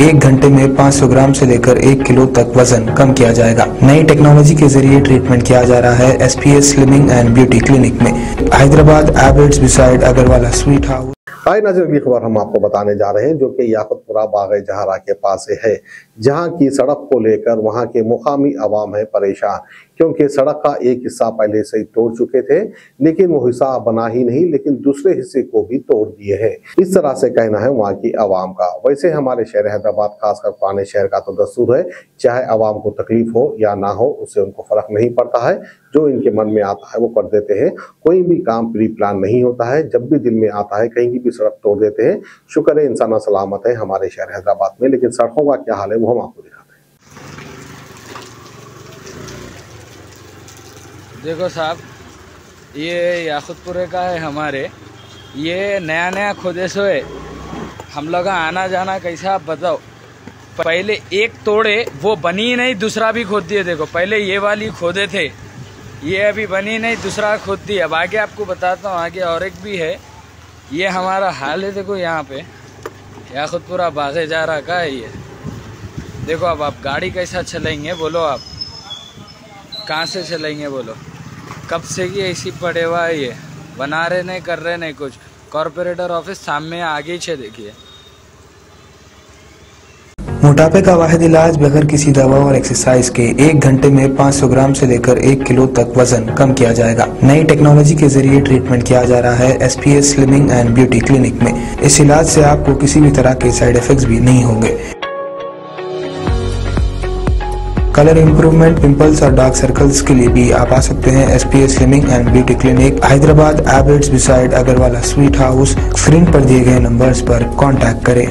एक घंटे में 500 ग्राम से लेकर एक किलो तक वज़न कम किया जाएगा। नई टेक्नोलॉजी के ज़रिए ट्रीटमेंट किया जा रहा है S P S slimming and beauty clinic में। Hyderabad Abids beside Agarwala sweet house आई नज़र की खबर हम आपको बताने जा रहे हैं, जो कि याकुतपुरा बाग जहरा के पास है, जहाँ की सड़क को लेकर वहाँ के मुकामी आवाम है परेशान। क्योंकि सड़क का एक हिस्सा पहले से ही तोड़ चुके थे, लेकिन वो हिस्सा बना ही नहीं, लेकिन दूसरे हिस्से को भी तोड़ दिए है। इस तरह से कहना है वहाँ की आवाम का। वैसे हमारे शहर हैदराबाद, खासकर पुराने शहर का तो दस्तूर है। चाहे आवाम को तकलीफ़ हो या ना हो, उससे उनको फ़र्क नहीं पड़ता है। जो इनके मन में आता है वो कर देते हैं। कोई भी काम प्री प्लान नहीं होता है। जब भी दिल में आता है, कहीं की भी सड़क तोड़ देते हैं। शुक्र है, इंसान सलामत है हमारे शहर हैदराबाद में, लेकिन सड़कों का क्या हाल है, वो हम आपको दिखाते हैं देखो साहब, ये याकुतपुरे का है हमारे। ये नया नया खोदे सो है। हम लोग आना जाना कैसा, आप बताओ। पहले एक तोड़े, वो बनी नहीं, दूसरा भी खोद दिए। देखो, पहले ये वाली खोदे थे, ये अभी बनी नहीं, दूसरा खोद दिया। अब आगे आपको बताता हूँ, आगे और एक भी है। ये हमारा हाल है, देखो यहाँ पे। याकुतपुरा बागे जा रहा का है ये। देखो, अब आप गाड़ी कैसा चलेंगे बोलो आप। कहाँ से चलेंगे बोलो। कब से की ऐसी पड़े हुआ है ये? बना रहे नहीं, कर रहे नहीं कुछ। कॉरपोरेटर ऑफ़िस सामने आगे छे देखिए। मोटापे का वाहिद इलाज बगैर किसी दवा और एक्सरसाइज के एक घंटे में 500 ग्राम से लेकर एक किलो तक वज़न कम किया जाएगा। नई टेक्नोलॉजी के ज़रिए ट्रीटमेंट किया जा रहा है S P S slimming and beauty clinic में। इस इलाज से आपको किसी भी तरह के साइड इफेक्ट्स भी नहीं होंगे। कलर इंप्रूवमेंट पिंपल्स और डार्क सर्कल्स के लिए भी आप आ सकते हैं S P S slimming and beauty clinic Hyderabad Abids beside Agarwala sweet house screen पर दिए गए नंबर्स पर कॉन्टैक्ट करें।